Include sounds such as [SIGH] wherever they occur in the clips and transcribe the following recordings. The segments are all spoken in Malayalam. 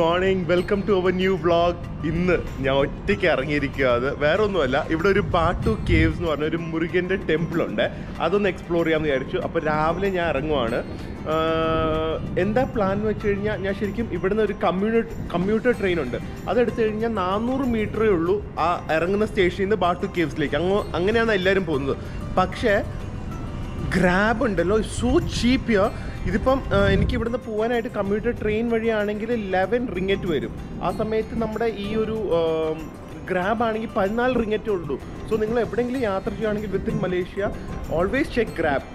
Morning welcome to our new vlog ഇന്ന് ഞാൻ ഒറ്റയ്ക്ക് ഇറങ്ങിയിരിക്കുക അത് വേറെ ഒന്നുമല്ല ഇവിടെ ഒരു പാട്ടു കേവ്സ് എന്ന് പറഞ്ഞ ഒരു മുരുകന്റെ ഉണ്ട്. അതൊന്ന് എക്സ്പ്ലോർ ചെയ്യാമെന്ന് വിചാരിച്ചു. അപ്പോൾ രാവിലെ ഞാൻ ഇറങ്ങുവാണ്. എന്താ പ്ലാൻ എന്ന് വെച്ച് കഴിഞ്ഞാൽ ഞാൻ ശരിക്കും ഇവിടുന്ന് ഒരു കമ്മ്യൂണി കമ്മ്യൂട്ടർ ട്രെയിൻ ഉണ്ട്. അതെടുത്തു കഴിഞ്ഞാൽ നാനൂറ് മീറ്ററേ ഉള്ളൂ ആ ഇറങ്ങുന്ന സ്റ്റേഷനിൽ നിന്ന് ബാട്ടു കേവ്സിലേക്ക് അങ്ങോ അങ്ങനെയാണ് എല്ലാവരും പോകുന്നത്. പക്ഷേ ഗ്രാബ് ഉണ്ടല്ലോ. സോ ചീപ്പ് യോ ഇതിപ്പം എനിക്ക് ഇവിടുന്ന് പോകാനായിട്ട് കമ്മ്യൂട്ടർ ട്രെയിൻ വഴിയാണെങ്കിൽ ലെവൻ റിങ്ങറ്റ് വരും. ആ സമയത്ത് നമ്മുടെ ഈ ഒരു ഗ്രാബ് ആണെങ്കിൽ പതിനാല് റിങ്ങറ്റേ ഉള്ളൂ. സോ നിങ്ങൾ എവിടെയെങ്കിലും യാത്ര ചെയ്യുകയാണെങ്കിൽ within Malaysia always check Grab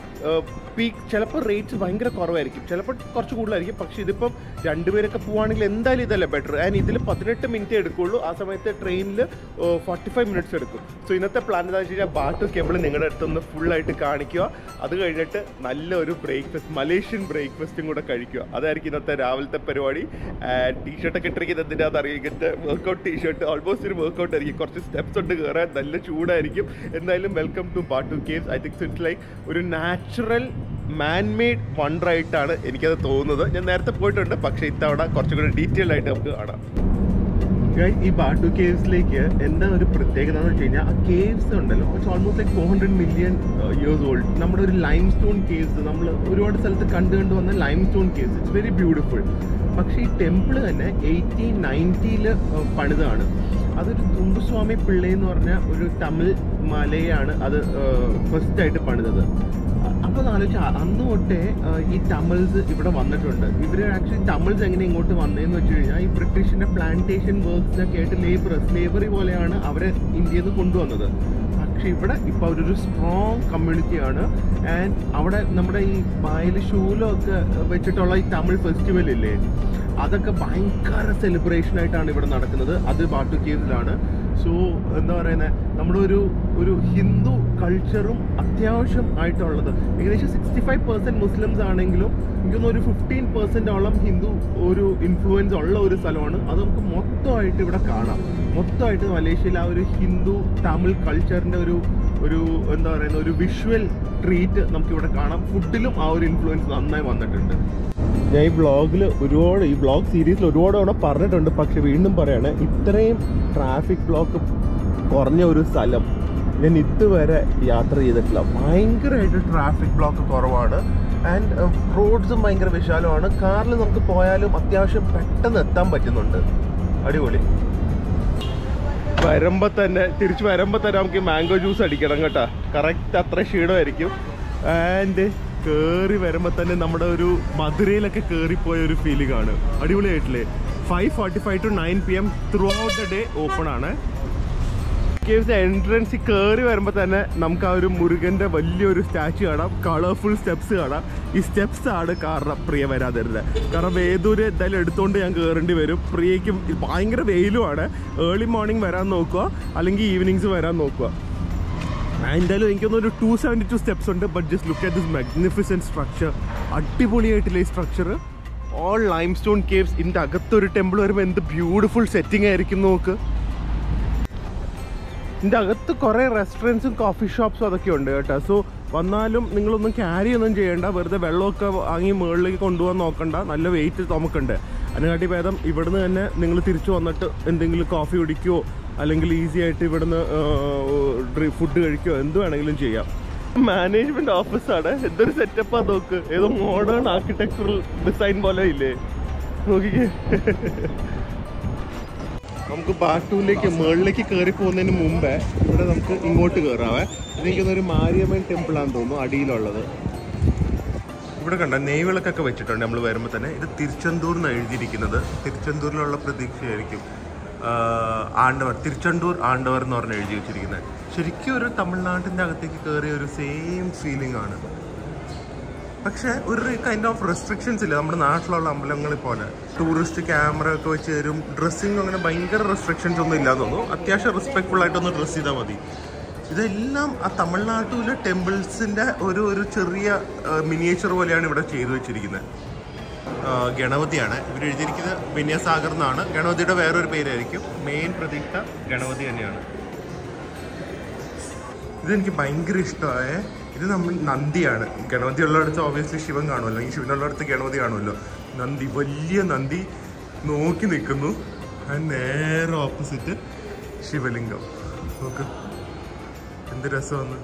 peak ചിലപ്പോൾ റേറ്റ്സ് ഭയങ്കര കുറവായിരിക്കും. ചിലപ്പോൾ കുറച്ച് കൂടുതലായിരിക്കും. പക്ഷേ ഇതിപ്പം രണ്ടുപേരൊക്കെ പോവുകയാണെങ്കിൽ എന്തായാലും ഇതല്ല ബെറ്റർ ആൻഡ് ഇതിൽ പതിനെട്ട് മിനിറ്റ് എടുക്കുകയുള്ളൂ ആ സമയത്ത് ട്രെയിനിൽ ഫോർട്ടി ഫൈവ് മിനിറ്റ്സ് എടുക്കും. സോ ഇന്നത്തെ പ്ലാൻ എന്താണെന്ന് വെച്ച് കഴിഞ്ഞാൽ ബാട്ട് കേബിൾ നിങ്ങളുടെ അടുത്തൊന്ന് ഫുള്ളായിട്ട് കാണിക്കുക. അത് കഴിഞ്ഞിട്ട് നല്ലൊരു ബ്രേക്ക്ഫാസ്റ്റ് മലേഷ്യൻ ബ്രേക്ക്ഫാസ്റ്റും കൂടെ കഴിക്കുക. അതായിരിക്കും ഇന്നത്തെ രാവിലത്തെ പരിപാടി. ടീ ഷർട്ടൊക്കെ ഇട്ടിരിക്കുന്നത് എന്തിന്റെ അറിയാം workout workout T shirt almost ഒരു വർക്കൗട്ട് ആയിരിക്കും. കുറച്ച് സ്റ്റെപ്സ് ഉണ്ട് കയറാൻ നല്ല ചൂടായിരിക്കും. എന്തായാലും welcome to Batu caves I think it's like ഒരു നാച്ചുറൽ മാൻ മെയ്ഡ് വണ്ടറായിട്ടാണ് എനിക്കത് തോന്നുന്നത്. ഞാൻ നേരത്തെ പോയിട്ടുണ്ട് പക്ഷേ ഇത്തവണ കുറച്ചും കൂടി ഡീറ്റെയിൽ ആയിട്ട് നമുക്ക് കാണാം. ഈ ബാട്ടു കേവ്സിലേക്ക് എന്താ ഒരു പ്രത്യേകത എന്ന് വെച്ച് കഴിഞ്ഞാൽ ആ കേവ്സ് ഉണ്ടല്ലോ it's almost like four hundred million years old നമ്മുടെ ഒരു ലൈം സ്റ്റോൺ കേവ്സ് നമ്മൾ ഒരുപാട് സ്ഥലത്ത് കണ്ടു കണ്ടു വന്ന limestone caves it's very beautiful പക്ഷേ ഈ ടെമ്പിൾ തന്നെ എയ്റ്റീൻ നയന്റിയിൽ പണിതാണ്. അതൊരു തുമ്പുസ്വാമി പിള്ളை എന്ന് പറഞ്ഞ ഒരു തമിഴ് മലയാണ് അത് ഫസ്റ്റായിട്ട് പണിതത്. അപ്പോൾ ആലോചിച്ച അന്ന് തൊട്ടേ ഈ തമിഴ്സ് ഇവിടെ വന്നിട്ടുണ്ട്. ഇവർ ആക്ച്വലി തമിഴ്സ് എങ്ങനെ ഇങ്ങോട്ട് വന്നതെന്ന് വെച്ച് കഴിഞ്ഞാൽ ഈ ബ്രിട്ടീഷിന്റെ പ്ലാന്റേഷൻ വർക്ക്സ് ഒക്കെ ആയിട്ട് ലേബർ സ്ലേബറി പോലെയാണ് അവരെ ഇന്ത്യയിൽ നിന്ന് കൊണ്ടുവന്നത്. പക്ഷെ ഇവിടെ ഇപ്പോൾ അവരൊരു സ്ട്രോങ് കമ്മ്യൂണിറ്റിയാണ് ആൻഡ് അവിടെ നമ്മുടെ ഈ വായൽ ഷൂലൊക്കെ വെച്ചിട്ടുള്ള ഈ തമിഴ് ഫെസ്റ്റിവൽ ഇല്ലേ അതൊക്കെ ഭയങ്കര സെലിബ്രേഷൻ ആയിട്ടാണ് ഇവിടെ നടക്കുന്നത്. അത് ബാട്ടു കേവിലാണ് സോ എന്താ പറയുന്നത് നമ്മുടെ ഒരു ഒരു ഹിന്ദു കൾച്ചറും അത്യാവശ്യം ആയിട്ടുള്ളത്. ഏകദേശം സിക്സ്റ്റി ഫൈവ് പെർസെന്റ് മുസ്ലിംസ് ആണെങ്കിലും എനിക്കൊന്ന് ഒരു ഫിഫ്റ്റീൻ പെർസെന്റോളം ഹിന്ദു ഒരു ഇൻഫ്ലുവൻസ് ഉള്ള ഒരു സ്ഥലമാണ്. അത് നമുക്ക് മൊത്തമായിട്ട് ഇവിടെ കാണാം. മൊത്തമായിട്ട് മലേഷ്യയിൽ ആ ഒരു ഹിന്ദു തമിഴ് കൾച്ചറിന്റെ ഒരു ഒരു എന്താ പറയുന്ന ഒരു വിഷ്വൽ ട്രീറ്റ് നമുക്കിവിടെ കാണാം. ഫുഡിലും ആ ഒരു ഇൻഫ്ലുവൻസ് നന്നായി വന്നിട്ടുണ്ട്. ഞാൻ ഈ വ്ളോഗിൽ ഒരുപാട് ഈ ബ്ലോഗ് സീരീസിൽ ഒരുപാട് തവണ പറഞ്ഞിട്ടുണ്ട്. പക്ഷെ വീണ്ടും പറയാണ് ഇത്രയും ട്രാഫിക് ബ്ലോക്ക് കുറഞ്ഞ ഒരു സ്ഥലം ഞാൻ ഇതുവരെ യാത്ര ചെയ്തിട്ടില്ല. ഭയങ്കരമായിട്ട് ട്രാഫിക് ബ്ലോക്ക് കുറവാണ്. ആൻഡ് റോഡ്സും ഭയങ്കര വിശാലമാണ്. കാറിൽ നമുക്ക് പോയാലും അത്യാവശ്യം പെട്ടെന്ന് എത്താൻ പറ്റുന്നുണ്ട്. അടിപൊളി. വരുമ്പോൾ തന്നെ തിരിച്ച് വരുമ്പോൾ തന്നെ നമുക്ക് മാംഗോ ജ്യൂസ് അടിക്കണം കേട്ടോ. കറക്റ്റ് അത്ര ക്ഷീണമായിരിക്കും. ആൻഡ് കയറി വരുമ്പോൾ തന്നെ നമ്മുടെ ഒരു മധുരയിലൊക്കെ കയറിപ്പോയ ഒരു ഫീലിംഗ് ആണ്. അടിപൊളിയായിട്ടില്ലേ? Five forty five to nine p m throughout the day open ആണ്. കേവ്സ് എൻട്രൻസിൽ കയറി വരുമ്പോൾ തന്നെ നമുക്ക് ആ ഒരു മുരുകന്റെ വലിയൊരു സ്റ്റാച്ചു കാണാം. കളർഫുൾ സ്റ്റെപ്സ് കാണാം. ഈ സ്റ്റെപ്സ് ആണ് കാരണം പ്രിയ വരാതിരുന്നത് കാരണം വേദൂര് എന്തായാലും എടുത്തുകൊണ്ട് ഞാൻ കയറേണ്ടി വരും. പ്രിയയ്ക്കും ഭയങ്കര വെയിലുമാണ് ഏർലി മോർണിംഗ് വരാൻ നോക്കുക. അല്ലെങ്കിൽ ഈവനിങ്സ് വരാൻ നോക്കുക. എന്തായാലും എനിക്കൊന്നൊരു ടു സെവന്റി ടു സ്റ്റെപ്സ് ഉണ്ട്. But just look at this magnificent structure അടിപൊളിയായിട്ടില്ല ഈ structure all lime stone caves ഇതിന്റെ അകത്തൊരു ടെമ്പിൾ വരുമ്പോൾ എന്ത് ബ്യൂട്ടിഫുൾ സെറ്റിംഗ് ആയിരിക്കും നോക്ക്. ഇതിന്റെ അകത്ത് കുറേ റെസ്റ്റോറന്റ്സും കോഫി ഷോപ്സും അതൊക്കെ ഉണ്ട് കേട്ടോ. സോ വന്നാലും നിങ്ങളൊന്നും ക്യാരി ഒന്നും ചെയ്യേണ്ട. വെറുതെ വെള്ളമൊക്കെ വാങ്ങി മുകളിലേക്ക് കൊണ്ടുപോകാൻ നോക്കണ്ട. നല്ല വെയിറ്റ് നമുക്കുണ്ട്. അതിനെക്കാട്ടി ഭേദം ഇവിടുന്ന് തന്നെ നിങ്ങൾ തിരിച്ചു വന്നിട്ട് എന്തെങ്കിലും കോഫി കുടിക്കുകയോ അല്ലെങ്കിൽ ഈസി ആയിട്ട് ഇവിടുന്ന് ഫുഡ് കഴിക്കുകയോ എന്ത് വേണമെങ്കിലും ചെയ്യാം. മാനേജ്മെന്റ് ഓഫീസാണ് എന്തൊരു സെറ്റപ്പാണ് നോക്ക്. ഏതോ മോഡേൺ ആർക്കിടെക്ചറൽ ഡിസൈൻ പോലെ ഇല്ലേ? നോക്കിക്കേ. നമുക്ക് ബാട്ടൂരിലേക്ക് മുകളിലേക്ക് കയറി പോകുന്നതിന് മുമ്പേ ഇവിടെ നമുക്ക് ഇങ്ങോട്ട് കയറാവേ ഒരു മാരിയമ്മൻ ടെമ്പിൾ ആണെന്ന് തോന്നുന്നു അടിയിലുള്ളത്. ഇവിടെ കണ്ട നെയ്വിളക്കൊക്കെ വെച്ചിട്ടുണ്ട് നമ്മൾ വരുമ്പോൾ തന്നെ. ഇത് തിരുച്ചെന്തൂർ എന്ന് എഴുതിയിരിക്കുന്നത്. തിരുച്ചെന്തൂരിലുള്ള പ്രതീക്ഷയായിരിക്കും. ആണ്ടവർ തിരുച്ചെണ്ടൂർ ആണ്ടവർ എന്ന് പറഞ്ഞ് എഴുതി വെച്ചിരിക്കുന്നത്. ശരിക്കും ഒരു തമിഴ്നാട്ടിന്റെ അകത്തേക്ക് കയറിയ ഒരു സെയിം ഫീലിംഗ് ആണ്. പക്ഷേ ഒരു കൈൻഡ് ഓഫ് റെസ്ട്രിക്ഷൻസ് ഇല്ല. നമ്മുടെ നാട്ടിലുള്ള അമ്പലങ്ങളിൽ പോലെ. ടൂറിസ്റ്റ് ക്യാമറ ഒക്കെ വെച്ച് തരും. ഡ്രസ്സിങ് അങ്ങനെ ഭയങ്കര റെസ്ട്രിക്ഷൻസ് ഒന്നും ഇല്ലാന്ന് തോന്നുന്നു. അത്യാവശ്യം റെസ്പെക്ട്ഫുൾ ആയിട്ടൊന്ന് ഡ്രസ്സ് ചെയ്താൽ മതി. ഇതെല്ലാം ആ തമിഴ്നാട്ടിലെ ടെമ്പിൾസിന്റെ ഒരു ഒരു ചെറിയ മിനിയേച്ചർ പോലെയാണ് ഇവിടെ ചെയ്തു വെച്ചിരിക്കുന്നത്. ഗണപതിയാണ്. ഇവർ എഴുതിയിരിക്കുന്നത് വിന്യാസാഗർ എന്നാണ്. ഗണപതിയുടെ വേറൊരു പേരായിരിക്കും. മെയിൻ പ്രതീക്ഷ ഗണപതി തന്നെയാണ്. ഇതെനിക്ക് ഭയങ്കര ഇഷ്ടമായ. ഇത് നമ്മൾ നന്ദിയാണ്. ഗണപതി ഉള്ളിടത്ത് ഓബിയസ്ലി ശിവൻ കാണുമല്ലോ. അല്ലെങ്കിൽ ശിവനുള്ളിടത്ത് ഗണപതി കാണുമല്ലോ. നന്ദി വലിയ നന്ദി. നോക്കി നിൽക്കുന്നു. നേരെ ഓപ്പോസിറ്റ് ശിവലിംഗം. നോക്ക്. എന്ത് രസമാണ്.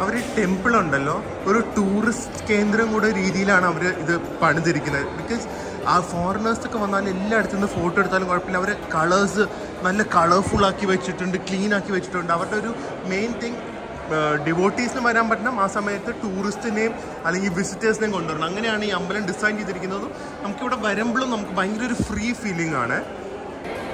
അവർ ഈ ടെമ്പിൾ ഉണ്ടല്ലോ. ഒരു ടൂറിസ്റ്റ് കേന്ദ്രം കൂടെ രീതിയിലാണ് അവർ ഇത് പണിതിരിക്കുന്നത്. ബിക്കോസ് ആ ഫോറിനേഴ്സൊക്കെ വന്നാൽ എല്ലായിടത്തും നിന്ന് ഫോട്ടോ എടുത്താലും കുഴപ്പമില്ല. അവർ കളേഴ്സ് നല്ല കളർഫുൾ ആക്കി വെച്ചിട്ടുണ്ട് ക്ലീൻ ആക്കി വെച്ചിട്ടുണ്ട്. അവരുടെ ഒരു മെയിൻ തിങ് ഡിവോട്ടീസിന് വരാൻ പറ്റണം. ആ സമയത്ത് ടൂറിസ്റ്റിനെയും അല്ലെങ്കിൽ വിസിറ്റേഴ്സിനെയും കൊണ്ടുവരണം. അങ്ങനെയാണ് ഈ അമ്പലം ഡിസൈൻ ചെയ്തിരിക്കുന്നതും. നമുക്കിവിടെ വരുമ്പോഴും നമുക്ക് ഭയങ്കര ഒരു ഫ്രീ ഫീലിംഗ് ആണ്.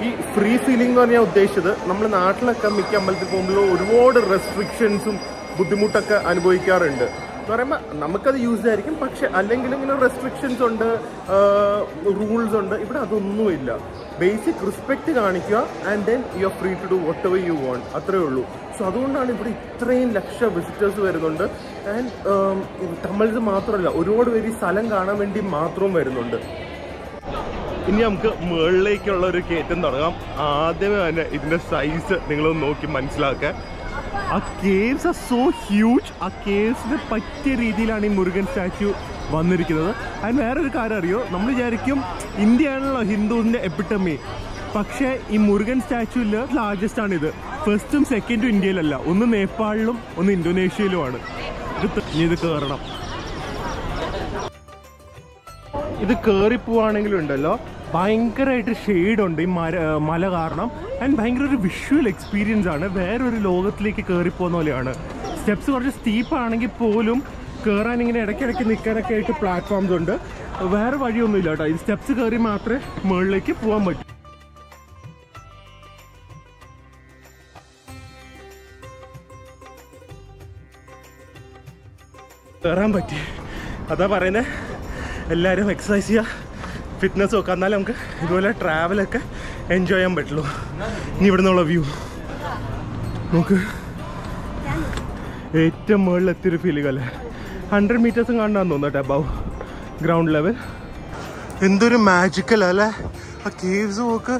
ഈ ഫ്രീ ഫീലിംഗ് എന്ന് പറഞ്ഞാൽ ഉദ്ദേശിച്ചത് നമ്മൾ നാട്ടിലൊക്കെ മിക്ക അമ്പലത്തിൽ പോകുമ്പോൾ ഒരുപാട് റെസ്ട്രിക്ഷൻസും ബുദ്ധിമുട്ടൊക്കെ അനുഭവിക്കാറുണ്ട്. എന്ന് പറയുമ്പോൾ നമുക്കത് യൂസ് ആയിരിക്കും. പക്ഷെ അല്ലെങ്കിൽ ഇങ്ങനെ റെസ്ട്രിക്ഷൻസ് ഉണ്ട് റൂൾസ് ഉണ്ട്. ഇവിടെ അതൊന്നുമില്ല. ബേസിക് റെസ്പെക്ട് കാണിക്കുക and then you are free to do whatever you want അത്രേ ഉള്ളൂ. സോ അതുകൊണ്ടാണ് ഇവിടെ ഇത്രയും ലക്ഷ വിസിറ്റേഴ്സ് വരുന്നുണ്ട്. ആൻഡ് തമിഴ്സ് മാത്രമല്ല ഒരുപാട് പേര് ഈ സ്ഥലം കാണാൻ വേണ്ടി മാത്രവും വരുന്നുണ്ട്. ഇനി നമുക്ക് മുകളിലേക്കുള്ള ഒരു കയറ്റം തുടങ്ങാം. ആദ്യമേ തന്നെ ഇതിന്റെ സൈസ് നിങ്ങളൊന്ന് നോക്കി മനസ്സിലാക്കുക. ആ കേവ്സ് ആർ സോ ഹ്യൂജ് ആ കേവ്സിന് പറ്റിയ രീതിയിലാണ് ഈ മുരുകൻ സ്റ്റാച്യു വന്നിരിക്കുന്നത്. അതിന് വേറൊരു കാര്യം അറിയോ? നമ്മൾ വിചാരിക്കും ഇന്ത്യയാണല്ലോ ഹിന്ദുവിന്റെ എപ്പിട്ടമി. പക്ഷേ ഈ മുരുകൻ സ്റ്റാച്യുവിൽ ലാർജസ്റ്റ് ആണ് ഇത്. ഫസ്റ്റും സെക്കൻഡും ഇന്ത്യയിലല്ല. ഒന്ന് നേപ്പാളിലും ഒന്ന് ഇന്തോനേഷ്യയിലുമാണ്. ഇത് കയറണം ഇത് കയറി പോവാണെങ്കിലും ഉണ്ടല്ലോ. ഭയങ്കരമായിട്ട് ഷെയ്ഡുണ്ട് ഈ മല കാരണം. ആൻഡ് ഭയങ്കര ഒരു വിഷ്വൽ എക്സ്പീരിയൻസ് ആണ്. വേറൊരു ലോകത്തിലേക്ക് കയറിപ്പോകുന്ന പോലെയാണ്. സ്റ്റെപ്സ് കുറച്ച് സ്റ്റീപ്പ് ആണെങ്കിൽ പോലും കയറാൻ ഇങ്ങനെ ഇടയ്ക്കിടയ്ക്ക് നിൽക്കാനൊക്കെ ആയിട്ട് പ്ലാറ്റ്ഫോംസ് ഉണ്ട്. വേറെ വഴിയൊന്നുമില്ല കേട്ടോ. ഈ സ്റ്റെപ്സ് കയറി മാത്രമേ മുകളിലേക്ക് പോകാൻ പറ്റൂ. കയറാൻ പറ്റി. അതാ പറയുന്നത് എല്ലാവരും എക്സസൈസ് ചെയ്യുക ഫിറ്റ്നസ് നോക്കുക എന്നാലും നമുക്ക് ഇതുപോലെ ട്രാവലൊക്കെ എൻജോയ് ചെയ്യാൻ പറ്റുള്ളൂ. ഇനി ഇവിടെ നിന്നുള്ള വ്യൂ നമുക്ക് ഏറ്റവും മുകളിൽ എത്തിയൊരു ഫീലിംഗ് അല്ലേ ഹൺഡ്രഡ് മീറ്റേഴ്സും കാണാൻ തോന്നട്ടെ അബവ് ഗ്രൗണ്ട് ലെവൽ എന്തൊരു മാജിക്കൽ അല്ലേ? ആ കേവ്സ് നോക്ക്.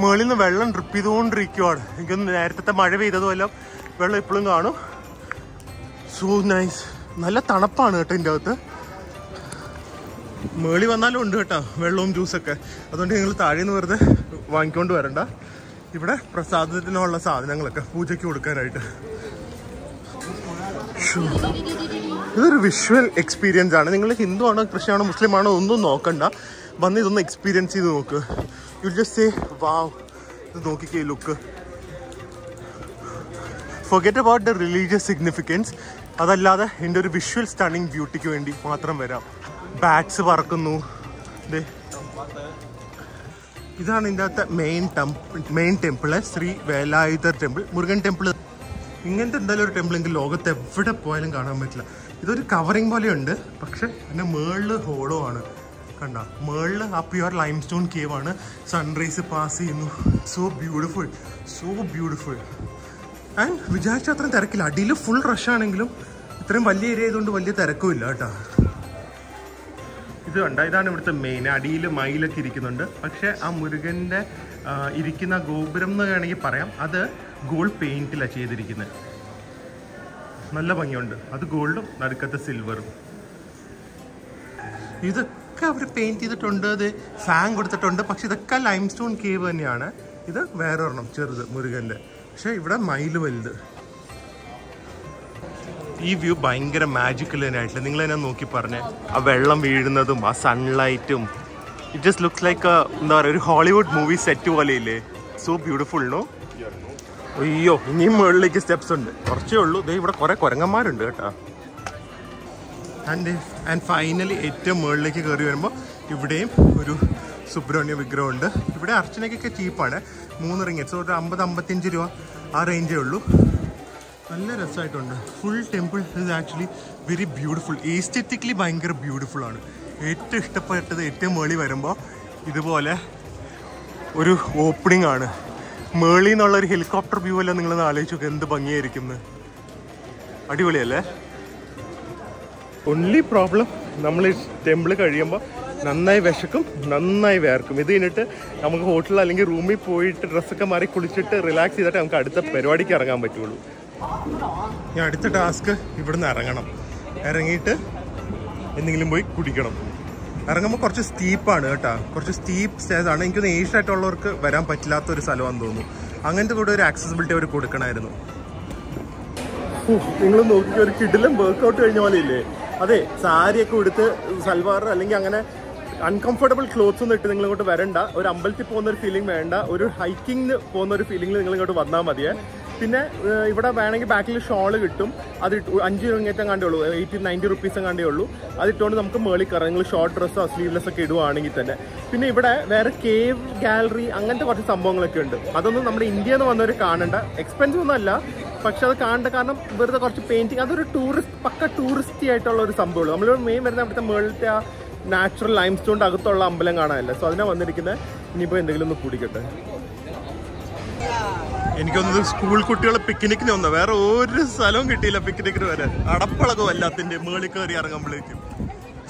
മുകളിൽ നിന്ന് വെള്ളം ഡ്രിപ്പ് ചെയ്തുകൊണ്ടിരിക്കുവാണ്. എനിക്കൊന്ന് നേരത്തെ മഴ പെയ്തതും എല്ലാം വെള്ളം ഇപ്പോഴും കാണും. സോ നൈസ് നല്ല തണുപ്പാണ് കേട്ടോ ഇതിന്റെ അകത്ത്. മേളി വന്നാലും ഉണ്ട് കേട്ടോ. വെള്ളവും ജ്യൂസൊക്കെ. അതുകൊണ്ട് നിങ്ങൾ താഴെ നിന്ന് വെറുതെ വാങ്ങിക്കൊണ്ട് വരണ്ട. ഇവിടെ പ്രസാദത്തിനുള്ള സാധനങ്ങളൊക്കെ പൂജയ്ക്ക് കൊടുക്കാനായിട്ട്. ഇതൊരു വിഷ്വൽ എക്സ്പീരിയൻസ് ആണ്. നിങ്ങൾ ഹിന്ദു ആണോ ക്രിസ്ത്യൻ ആണോ മുസ്ലിം ആണോ ഒന്നും നോക്കണ്ട. വന്ന് ഇതൊന്ന് എക്സ്പീരിയൻസ് ചെയ്ത് നോക്ക്. യു ജസ്റ്റ് സേ വാവ് ഇത് നോക്കിക്കേ look forget about the religious significance അതല്ലാതെ എന്റെ ഒരു വിഷ്വൽ സ്റ്റണിങ് ബ്യൂട്ടിക്ക് വേണ്ടി മാത്രം വരാം. ബാറ്റ്സ് പറക്കുന്നു. ഇതാണ് ഇതിന്റെ അകത്തെ main temple main temple Shri Velayudhar temple Murugan temple ഇങ്ങനത്തെ എന്തായാലും ഒരു ടെമ്പിൾ എങ്കിൽ ലോകത്ത് എവിടെ പോയാലും കാണാൻ പറ്റില്ല. ഇതൊരു കവറിങ് പോലെയുണ്ട് പക്ഷെ ഇതിന്റെ മേളിൽ ഹോളോ ആണ്. കണ്ട? മേളിൽ ആ പ്യുവർ ലൈം സ്റ്റോൺ കേവ് ആണ്. സൺറൈസ് പാസ് ചെയ്യുന്നു. So beautiful so beautiful and വിചാരിച്ച അത്രയും തിരക്കില്ല. അടിയിൽ ഫുൾ റഷ് ആണെങ്കിലും ഇത്രയും വലിയ ഏരിയ ആയതുകൊണ്ട് വലിയ തിരക്കും ഇല്ല കേട്ടോ. ഇത് കണ്ട? ഇതാണ് ഇവിടുത്തെ മെയിൻ അടിയിൽ മയിലൊക്കെ ഇരിക്കുന്നുണ്ട്. പക്ഷേ ആ മുരുകന്റെ ഇരിക്കുന്ന ഗോപുരം എന്ന് വേണമെങ്കിൽ പറയാം. അത് ഗോൾഡ് പെയിന്റിലാണ് ചെയ്തിരിക്കുന്നത്. നല്ല ഭംഗിയുണ്ട്. അത് ഗോൾഡും നടുക്കത്തെ സിൽവറും ഇതൊക്കെ അവർ പെയിന്റ് ചെയ്തിട്ടുണ്ട്. അത് ഫാൻ കൊടുത്തിട്ടുണ്ട്. പക്ഷെ ഇതൊക്കെ ലൈം സ്റ്റോൺ കേവ് തന്നെയാണ്. ഇത് വേറെ ഒരെണ്ണം ചെറുത് മുരുകന്റെ പക്ഷേ ഇവിടെ മയിൽ വലുത്. ഈ വ്യൂ ഭയങ്കര മാജിക്കൽ തന്നെയായിട്ടില്ല. നിങ്ങൾ തന്നെ നോക്കി പറഞ്ഞേ. ആ വെള്ളം വീഴുന്നതും ആ സൺലൈറ്റും ഇറ്റ് ജസ്റ്റ് ലുക്സ് ലൈക്ക് എന്താ പറയുക ഒരു ഹോളിവുഡ് മൂവി സെറ്റ് പോലെ ഇല്ലേ സോ ബ്യൂട്ടിഫുൾ നോ അയ്യോ ഇനിയും മുകളിലേക്ക് സ്റ്റെപ്സ് ഉണ്ട്. കുറച്ചേ ഉള്ളൂ. ദേ ഇവിടെ കുറെ കുരങ്ങന്മാരുണ്ട് കേട്ടോ. ആൻഡ് ആൻഡ് ഫൈനലി ഏറ്റവും മുകളിലേക്ക് കയറി വരുമ്പോൾ ഇവിടെയും ഒരു സുബ്രഹ്മണ്യ വിഗ്രഹം ഉണ്ട് ഇവിടെ അർച്ചനയ്ക്കൊക്കെ ചീപ്പാണ് മൂന്ന് റിങ്ങറ്റ്സ് ഒരു അമ്പത് അമ്പത്തിയഞ്ച് രൂപ ആ റേഞ്ചേ ഉള്ളൂ. നല്ല രസമായിട്ടുണ്ട്. Full temple is actually very beautiful aesthetically ഭയങ്കര ബ്യൂട്ടിഫുൾ ആണ്. ഏറ്റവും ഇഷ്ടപ്പെട്ടത് ഏറ്റവും മേളി വരുമ്പോൾ ഇതുപോലെ ഒരു ഓപ്പണിംഗ് ആണ്. മേളി എന്നുള്ള ഒരു ഹെലികോപ്റ്റർ വ്യൂ അല്ല നിങ്ങളൊന്ന് ആലോചിച്ച് നോക്കുക എന്ത് ഭംഗിയായിരിക്കും അടിപൊളിയല്ലേ? ഒൺലി പ്രോബ്ലം നമ്മൾ ഈ ടെമ്പിൾ കഴിയുമ്പോൾ നന്നായി വിശക്കും നന്നായി വേർക്കും. ഇത് കഴിഞ്ഞിട്ട് നമുക്ക് ഹോട്ടലിൽ അല്ലെങ്കിൽ റൂമിൽ പോയിട്ട് ഡ്രസ്സൊക്കെ മാറി കുളിച്ചിട്ട് റിലാക്സ് ചെയ്തിട്ട് നമുക്ക് അടുത്ത പരിപാടിക്ക് ഇറങ്ങാൻ പറ്റുള്ളൂ. ഞാൻ അടുത്ത ടാസ്ക് ഇവിടുന്ന് ഇറങ്ങണം. ഇറങ്ങിയിട്ട് എന്തെങ്കിലും പോയി കുടിക്കണം. ഇറങ്ങുമ്പോൾ കുറച്ച് സ്റ്റീപ്പാണ് കേട്ടോ. കുറച്ച് സ്റ്റീപ്പ് സ്റ്റേസ് ആണ്. എനിക്കൊന്ന് ഏഷ്യ ആയിട്ടുള്ളവർക്ക് വരാൻ പറ്റില്ലാത്ത ഒരു സ്ഥലമാണെന്ന് തോന്നുന്നു. അങ്ങനത്തെ കൂടെ ഒരു ആക്സസിബിലിറ്റി അവർ കൊടുക്കണമായിരുന്നു. നിങ്ങൾ നോക്കി ഒരു കിഡിലും വർക്കൗട്ട് കഴിഞ്ഞ പോലെ ഇല്ലേ? അതെ സാരിയൊക്കെ ഉടുത്ത് സൽവാർ അല്ലെങ്കിൽ അങ്ങനെ അൺകംഫർട്ടബിൾ ക്ലോത്ത്സ് ഒന്നും ഇട്ട് നിങ്ങൾ ഇങ്ങോട്ട് വരണ്ട. ഒരു അമ്പലത്തിൽ പോകുന്ന ഒരു ഫീലിംഗ് വേണ്ട. ഒരു ഹൈക്കിങ്ങിന് പോകുന്ന ഒരു ഫീലിംഗിൽ നിങ്ങൾ ഇങ്ങോട്ട് വന്നാൽ മതിയേ. പിന്നെ ഇവിടെ വേണമെങ്കിൽ ബാക്കിൽ ഷോൾ കിട്ടും. അത് അഞ്ച് രൂപ കണ്ടേ ഉള്ളൂ. എയ്റ്റി നയന്റി റുപ്പീസും കണ്ടേ ഉള്ളൂ. അതിട്ടുകൊണ്ട് നമുക്ക് മേളിൽ കയറാം. നിങ്ങൾ ഷോർട്ട് ഡ്രസ്സോ സ്ലീവ്ലെസ് ഒക്കെ ഇടുവാണെങ്കിൽ തന്നെ. പിന്നെ ഇവിടെ വേറെ കേവ് ഗാലറി അങ്ങനത്തെ കുറച്ച് സംഭവങ്ങളൊക്കെ ഉണ്ട്. അതൊന്നും നമ്മുടെ ഇന്ത്യയിൽ നിന്ന് വന്നവർ കാണേണ്ട. എക്സ്പെൻസീവ് ഒന്നും അല്ല. പക്ഷെ അത് കാണേണ്ട. കാരണം വെറുതെ കുറച്ച് പെയിന്റിങ് അതൊരു ടൂറിസ്റ്റ് പക്ക ടൂറിസ്റ്റി ആയിട്ടുള്ള ഒരു സംഭവമുള്ളൂ നമ്മൾ മെയിൻ വരുന്ന അവിടുത്തെ മേളിലത്തെ ആ നാച്ചുറൽ ലൈം സ്റ്റോണിന്റെ അകത്തുള്ള അമ്പലം കാണാനല്ല. സോ അതിനെ വന്നിരിക്കുന്നത് ഇനിയിപ്പോൾ എന്തെങ്കിലും ഒന്ന് കുടിക്കട്ടെ. എനിക്കൊന്നത് സ്കൂൾ കുട്ടികളെ പിക്നിക്കിന് വന്ന വേറെ ഒരു സ്ഥലവും കിട്ടിയില്ല പിക്നിക്കിന് വരാൻ. അടപ്പളകവും എല്ലാത്തിന്റെ മേളിൽ കയറി ഇറങ്ങുമ്പോഴേക്കും.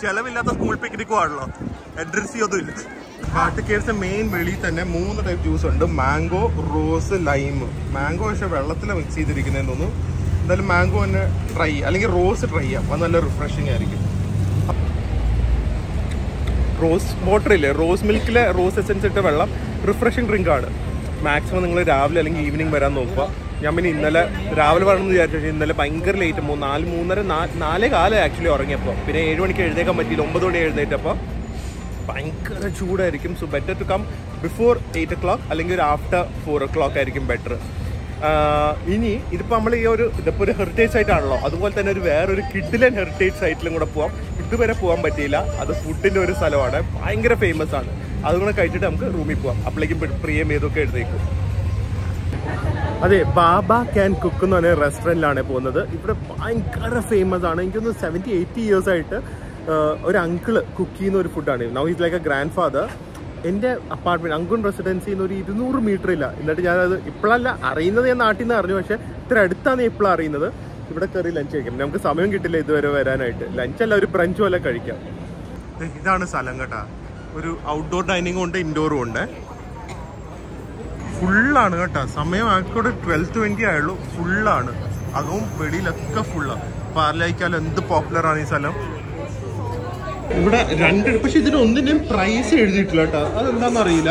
ചെലവില്ലാത്ത സ്കൂൾ പിക്നിക്കും ആണല്ലോ. അഡ്രസ് ഒന്നും ഇല്ല. കാട്ട് കേവ്സിന്റെ മെയിൻ വെളിയിൽ തന്നെ മൂന്ന് ടൈപ്പ് ജ്യൂസ് ഉണ്ട്. മാംഗോ റോസ് ലൈം മാംഗോ പക്ഷെ വെള്ളത്തിൽ മിക്സ് ചെയ്തിരിക്കുന്നതെന്ന് തോന്നുന്നു. എന്തായാലും മാംഗോ തന്നെ ട്രൈ അല്ലെങ്കിൽ റോസ് ട്രൈ ചെയ്യാം. അത് നല്ല റിഫ്രഷിങ് ആയിരിക്കും. റോസ് വാട്ടർ ഇല്ലേ? റോസ് മിൽക്കിലെ റോസ് എസെൻസ് ഇട്ട വെള്ളം റിഫ്രഷിങ് ഡ്രിങ്ക് ആണ്. മാക്സിമം നിങ്ങൾ രാവിലെ അല്ലെങ്കിൽ ഈവനിങ് വരാൻ നോക്കുക. ഞാൻ പിന്നെ ഇന്നലെ രാവിലെ വരണമെന്ന് വിചാരിച്ചു ഇന്നലെ ഭയങ്കര ലേറ്റ് മൂന്ന് നാല് മൂന്നര നാലേ കാലം ആക്ച്വലി ഉറങ്ങിയപ്പോൾ. പിന്നെ ഏഴ് മണിക്ക് എഴുന്നേക്കാൻ പറ്റിയില്ല ഒമ്പത് മണി എഴുന്നേറ്റപ്പോൾ ഭയങ്കര ചൂടായിരിക്കും. So better to come before eight o'clock അല്ലെങ്കിൽ ഒരു ആഫ്റ്റർ ഫോർ ഒ ക്ലോക്ക് ആയിരിക്കും ബെറ്റർ ഇനി ഇതിപ്പോൾ നമ്മൾ ഈ ഒരു ഇതിപ്പോൾ ഒരു ഹെറിറ്റേജ് സൈറ്റ് ആണല്ലോ. അതുപോലെ തന്നെ ഒരു വേറൊരു കിഡിലൻ ഹെറിറ്റേജ് സൈറ്റിലും കൂടെ പോവാം. ഇതുവരെ പോകാൻ പറ്റിയില്ല. അത് ഫുഡിന്റെ ഒരു സ്ഥലമാണ്. ഭയങ്കര ഫേമസ് ആണ്. അതുകൂടെ കഴിച്ചിട്ട് നമുക്ക് റൂമിൽ പോവാം. അപ്പോഴേക്കും പ്രിയം ഏതൊക്കെ എഴുതേക്കും അതെ ബാബ ക്യാൻ കുക്ക് എന്ന് പറഞ്ഞ റെസ്റ്റോറന്റിലാണ് പോകുന്നത്. ഇവിടെ ഭയങ്കര ഫേമസ് ആണ്. എനിക്കൊന്ന് സെവന്റി എയ്റ്റി ഇയേഴ്സ് ആയിട്ട് ഒരു അങ്കിൾ കുക്ക് ചെയ്യുന്ന ഒരു ഫുഡാണ് now is like a grandfather എന്റെ അപ്പാർട്ട്മെന്റ് അങ്കുൺ റെസിഡൻസിയിൽ നിന്ന് ഒരു ഇരുന്നൂറ് മീറ്റർ ഇല്ല. എന്നിട്ട് ഞാനത് ഇപ്പോഴല്ല അറിയുന്നത് ഞാൻ നാട്ടിൽ നിന്ന് അറിഞ്ഞു. പക്ഷേ ഇത്ര അടുത്താണ് ഇപ്പോഴും അറിയുന്നത്. ഇവിടെ കയറി ലഞ്ച് കഴിക്കാം. നമുക്ക് സമയം കിട്ടില്ല ഇതുവരെ വരാനായിട്ട്. ലഞ്ച് അല്ല ഒരു ബ്രഞ്ച് പോലെ കഴിക്കാം. ഇതാണ് സ്ഥലം കേട്ടാ. ഒരു ഔട്ട്ഡോർ ഡൈനിങ്ങും ഉണ്ട് ഇൻഡോറും ഉണ്ട്. ഫുള്ളാണ് കേട്ടോ. സമയം ആയിക്കോട്ടെ ട്വൽവ് ട്വന്റി ആയുള്ളൂ. ഫുള്ളാണ് അതും വെളിയിലൊക്കെ ഫുള്ളാണ് പാർലായിക്കാലും എന്ത് പോപ്പുലറാണ് ഈ സ്ഥലം? ഇവിടെ രണ്ട് പക്ഷെ ഇതിന് ഒന്നിന്റെയും പ്രൈസ് എഴുതിയിട്ടില്ല കേട്ടോ. അതെന്താണെന്ന് അറിയില്ല.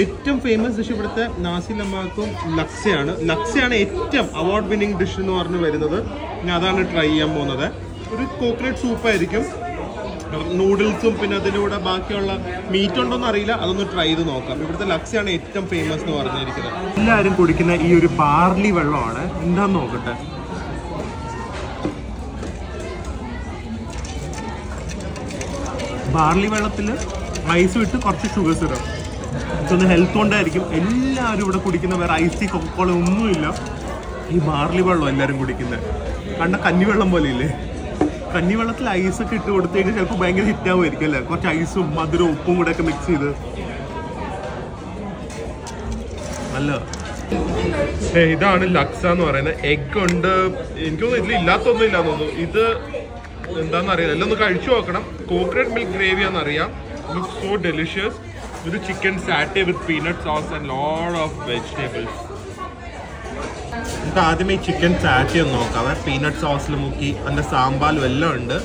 ഏറ്റവും ഫേമസ് ഡിഷ് ഇവിടുത്തെ നാസി ലമാക്കും ലക്സയാണ് ലക്സയാണ് ഏറ്റവും അവാർഡ് വിന്നിംഗ് ഡിഷ് എന്ന് പറഞ്ഞ് വരുന്നത്. ഞാൻ അതാണ് ട്രൈ ചെയ്യാൻ പോകുന്നത്. ഒരു കോക്കനട്ട് സൂപ്പായിരിക്കും നൂഡിൽസും പിന്നെ അതിന്റെ കൂടെ ബാക്കിയുള്ള മീറ്റ് ഉണ്ടോന്ന് അറിയില്ല. അതൊന്ന് ട്രൈ ചെയ്ത് നോക്കാം. ഇവിടുത്തെ ലക്സിയാണ് ഏറ്റവും ഫേമസ് എന്ന് പറഞ്ഞിരിക്കുന്നത്. എല്ലാവരും കുടിക്കുന്ന ഈ ഒരു ബാർലി വെള്ളമാണ്. എന്താന്ന് നോക്കട്ടെ? ബാർലി വെള്ളത്തിൽ ഐസ് വിട്ട് കുറച്ച് ഷുഗർ സിറം ഇതൊന്ന് ഹെൽത്ത് കൊണ്ടായിരിക്കും. എല്ലാവരും ഇവിടെ കുടിക്കുന്ന വേറെ ഐസി കൊക്കോള ഒന്നുമില്ല. ഈ ബാർലി വെള്ളം എല്ലാവരും കുടിക്കുന്നത്. കണ്ട കഞ്ഞിവെള്ളം പോലെ ഇല്ലേ കഞ്ഞിവെള്ളത്തിൽ ഒക്കെ ഇട്ട് കൊടുത്തേക്ക് ചിലപ്പോൾ ഭയങ്കര ഹിറ്റ് ആവുമായിരിക്കും അല്ലേ? കുറച്ച് ഐസും മധുരവും ഉപ്പും കൂടെ ഒക്കെ മിക്സ് ചെയ്ത്. നല്ല. ഏ, ഇതാണ് ലക്സ എന്ന് പറയുന്നത്. എഗ് ഉണ്ട്. എനിക്കൊന്നും ഇതിൽ ഇല്ലാത്തൊന്നും ഇല്ല തോന്നുന്നു. ഇത് എന്താണെന്ന് അറിയാം എല്ലാം ഒന്ന് കഴിച്ചു നോക്കണം. കോക്കനട്ട് മിൽക്ക് ഗ്രേവി ആണെന്നറിയാം ലുക്ക് സോ ഡെലിഷ്യസ് ഒരു chicken satay with peanut sauce and load of vegetables നമുക്ക് ആദ്യമേ ഈ ചിക്കൻ സാറ്റി ഒന്ന് നോക്കാവേ പീനട്ട് സോസിൽ മുക്കി അതിന്റെ സാമ്പാലും എല്ലാം ഉണ്ട്.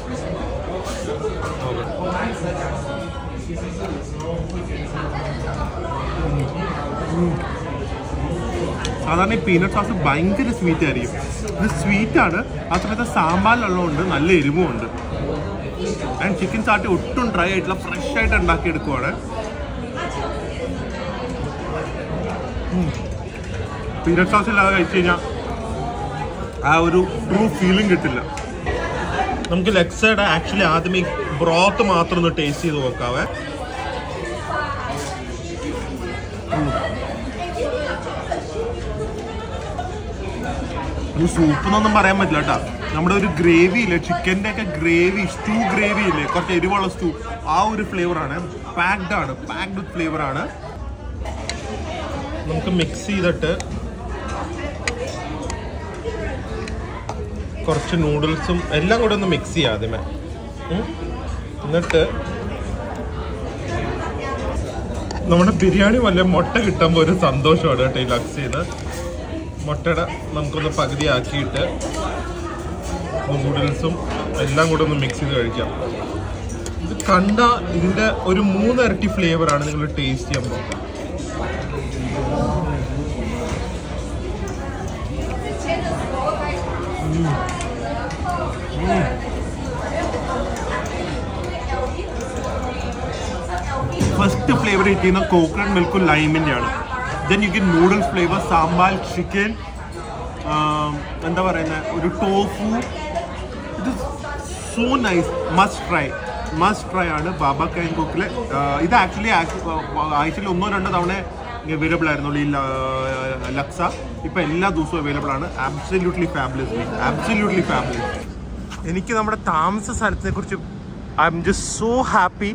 നോക്കാം സാധാരണ ഈ പീനട്ട് സോസ് ഭയങ്കര സ്വീറ്റ് ആയിരിക്കും. ഇത് സ്വീറ്റ് ആണ്. ആ സമയത്ത് സാമ്പാറിലുള്ളതുകൊണ്ട് നല്ല എരിവും ഉണ്ട്. ആൻഡ് ചിക്കൻ ചാട്ടി ഒട്ടും ഡ്രൈ ആയിട്ടുള്ള ഫ്രഷ് ആയിട്ട് ഉണ്ടാക്കി എടുക്കുവാണ് പീനട്ട് സോസ് ഇല്ലാതെ കഴിച്ചു കഴിഞ്ഞാൽ ആ ഒരു ട്രൂ ഫീലിംഗ് കിട്ടില്ല. നമുക്ക് ലെക്സയുടെ ആക്ച്വലി ആദ്യം ഈ ബ്രോത്ത് മാത്രം ഒന്ന് ടേസ്റ്റ് ചെയ്ത് നോക്കാവേ. സൂപ്പ് എന്നൊന്നും പറയാൻ പറ്റില്ല കേട്ടോ. നമ്മുടെ ഒരു ഗ്രേവി ഇല്ലേ ചിക്കന്റെ ഒക്കെ ഗ്രേവി സ്റ്റൂ ഗ്രേവി ഇല്ലേ കുറച്ച് എരിവുള്ള സ്റ്റൂ ആ ഒരു ഫ്ലേവർ ആണ്. പാക്ഡ് ആണ്. പാക്ഡ് ആണ്. നമുക്ക് മിക്സ് ചെയ്തിട്ട് കുറച്ച് നൂഡിൽസും എല്ലാം കൂടെ ഒന്ന് മിക്സ് ചെയ്യാം ആദ്യമേ. എന്നിട്ട് നമ്മുടെ ബിരിയാണി വല്ല മുട്ട കിട്ടുമ്പോൾ ഒരു സന്തോഷമാണ് കേട്ടോ ഈ ലക്സിന്ന് മുട്ടയുടെ നമുക്കൊന്ന് പകുതി ആക്കിയിട്ട് നൂഡിൽസും എല്ലാം കൂടെ ഒന്ന് മിക്സ് ചെയ്ത് കഴിക്കാം. ഇത് കണ്ട ഇതിന്റെ ഒരു മൂന്നിരട്ടി ഫ്ലേവറാണ് നിങ്ങൾ ടേസ്റ്റ് ചെയ്യുമ്പോൾ ഫസ്റ്റ് ഫ്ലേവർ കിട്ടിയിരുന്ന കോക്കനട്ട് മിൽക്കും ലൈമിന്റെ ആണ്. Then you get noodles flavour sambal chicken എന്താ പറയുന്നത് ഒരു ടോഫു ഇത് so nice must try must try ആണ് ബാബ കൈൻ കുക്കിലെ ഇത് ആക്ച്വലി ആഴ്ചയിൽ ഒന്നോ രണ്ടോ തവണ അവൈലബിൾ ആയിരുന്നുള്ളൂ ഈ ലക്സ. ഇപ്പം എല്ലാ ദിവസവും അവൈലബിൾ ആണ്. ആബ്സല്യൂട്ട്ലി ഫാബിലസ് ആബ്സല്യൂട്ട്ലി ഫാബുലസ് എനിക്ക് നമ്മുടെ താമസ സ്ഥലത്തിനെ കുറിച്ച് I'm just so happy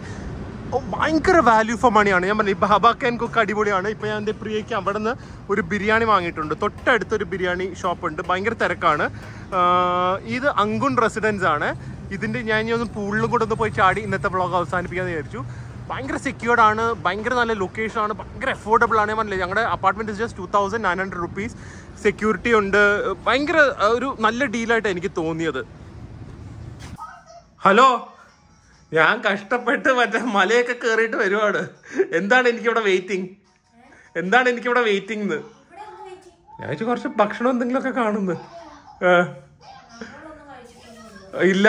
ഭയങ്കര വാല്യൂ ഫോർ മണിയാണ് ഞാൻ പറഞ്ഞു ഇപ്പൊ എൻ കുക്ക് അടിപൊളിയാണ്. ഇപ്പം ഞാൻ എന്റെ പ്രിയയ്ക്ക് അവിടെ നിന്ന് ഒരു ബിരിയാണി വാങ്ങിയിട്ടുണ്ട്. തൊട്ടടുത്തൊരു ബിരിയാണി ഷോപ്പ് ഉണ്ട്. ഭയങ്കര തിരക്കാണ്. ഇത് അങ്കുൺ റെസിഡൻസ് ആണ്. ഇതിന്റെ ഞാൻ ഇനി ഒന്ന് പൂളിലും കൂടെ ഒന്ന് പോയി ചാടി ഇന്നത്തെ വ്ളോഗ് അവസാനിപ്പിക്കാമെന്ന് വിചാരിച്ചു. ഭയങ്കര സെക്യൂർഡ് ആണ്. ഭയങ്കര നല്ല ലൊക്കേഷൻ ആണ്. ഭയങ്കര അഫോർഡബിൾ ആണ് ഞാൻ പറഞ്ഞില്ലേ. ഞങ്ങളുടെ apartment just two thousand nine hundred rupees security ഉണ്ട്. ഭയങ്കര ഒരു നല്ല ഡീലായിട്ട് എനിക്ക് തോന്നിയത്. ഹലോ? ഞാൻ കഷ്ടപ്പെട്ട് മറ്റേ മലയൊക്കെ കയറിയിട്ട് വരുവാണ്. എന്താണ് എനിക്കിവിടെ വെയിറ്റിംഗ് എന്താണ് എനിക്കിവിടെ വെയിറ്റിംഗ് എന്ന് ഞാൻ കുറച്ച് ഭക്ഷണം എന്തെങ്കിലുമൊക്കെ കാണുന്നു. ഇല്ല.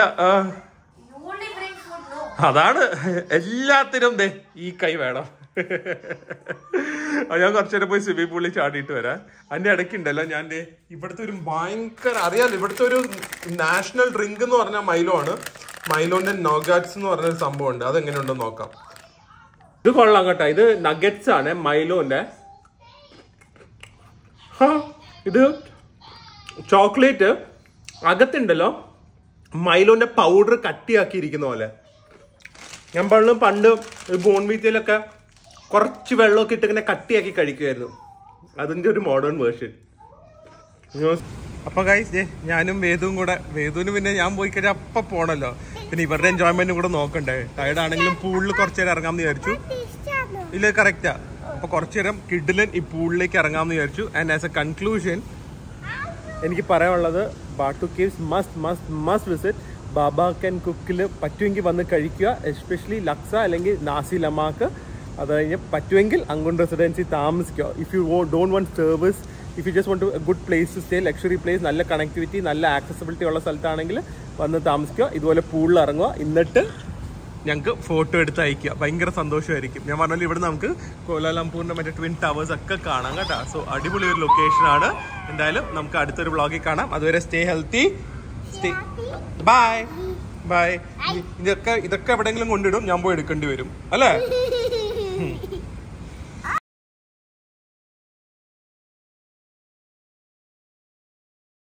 അതാണ്. എല്ലാത്തിനും ദേ ഈ കൈ വേണം. ഞാൻ കുറച്ചു നേരം പോയി സ്വിമ്മിംഗ് പൂളിൽ ചാടിയിട്ട് വരാം. അതിന്റെ ഇടയ്ക്കുണ്ടല്ലോ ഞാൻ ഇവിടുത്തെ ഒരു ഭയങ്കര അറിയാലോ ഇവിടുത്തെ ഒരു നാഷണൽ ഡ്രിങ്ക് എന്ന് പറഞ്ഞാൽ മൈലോ ആണ്. മൈലോന്റെ നൊഗാറ്റ്സ് എന്ന് പറഞ്ഞ ഒരു സംഭവം ഉണ്ട് അത് എങ്ങനെയുണ്ടെന്ന് നോക്കാം. ഇത് കൊള്ളാം കേട്ടോ. ഇത് നഗറ്റ്സ് ആണ് മൈലോന്റെ. ഇത് ചോക്ലേറ്റ്. അകത്തുണ്ടല്ലോ. മൈലോന്റെ പൗഡർ കട്ടിയാക്കിയിരിക്കുന്ന പോലെ. ഞാൻ പറഞ്ഞു പണ്ട് ബോൺവീറ്റയിലൊക്കെ കുറച്ച് വെള്ളമൊക്കെ ഇട്ട് ഇങ്ങനെ കട്ടിയാക്കി കഴിക്കുമായിരുന്നു അതിന്റെ ഒരു മോഡേൺ വേർഷൻ അപ്പൊ ഗൈസ് ഞാനും വേദുവും കൂടെ വേദുവിന് പിന്നെ ഞാൻ പോയി കഴിഞ്ഞാൽ അപ്പൊ പോണല്ലോ. പിന്നെ ഇവരുടെ എൻജോയ്മെന്റും കൂടെ നോക്കണ്ടേ. ടയർഡ് ആണെങ്കിലും പൂളിൽ കുറച്ചു നേരം ഇറങ്ങാമെന്ന് വിചാരിച്ചു. ഇല്ല കറക്റ്റാ അപ്പൊ കുറച്ചു നേരം കിഡിലൻ ഈ പൂളിലേക്ക് ഇറങ്ങാമെന്ന് വിചാരിച്ചു. ആൻഡ് ആസ് എ കൺക്ലൂഷൻ എനിക്ക് പറയാനുള്ളത് Batu caves must must must visit Baba can കുക്കിൽ പറ്റുമെങ്കിൽ വന്ന് കഴിക്കുക. എസ്പെഷ്യലി ലക്സ അല്ലെങ്കിൽ നാസി ലമാക്ക് അത് കഴിഞ്ഞ് പറ്റുമെങ്കിൽ അങ്കുൺ റെസിഡൻസി താമസിക്കുക. If you don't want service if you just want good place to stay luxury place നല്ല കണക്ടിവിറ്റി നല്ല ആക്സസിബിലിറ്റി ഉള്ള സ്ഥലത്താണെങ്കിൽ വന്ന് താമസിക്കുക. ഇതുപോലെ പൂളിൽ ഇറങ്ങുക. എന്നിട്ട് ഞങ്ങൾക്ക് ഫോട്ടോ എടുത്ത് അയക്കുക ഭയങ്കര സന്തോഷമായിരിക്കും. ഞാൻ പറഞ്ഞാൽ ഇവിടെ നമുക്ക് കോലാലംപൂരിന്റെ മറ്റേ ട്വിൻ ടവേഴ്സ് ഒക്കെ കാണാം കേട്ടോ. സോ അടിപൊളി ഒരു ലൊക്കേഷൻ ആണ്. എന്തായാലും നമുക്ക് അടുത്തൊരു വ്ളോഗിൽ കാണാം. അതുവരെ stay healthy stay bye bye ഇതൊക്കെ ഇതൊക്കെ എവിടെയെങ്കിലും കൊണ്ടിടും ഞാൻ പോയി എടുക്കേണ്ടി വരും. അല്ലേ? [LAUGHS]